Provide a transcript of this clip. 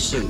soon.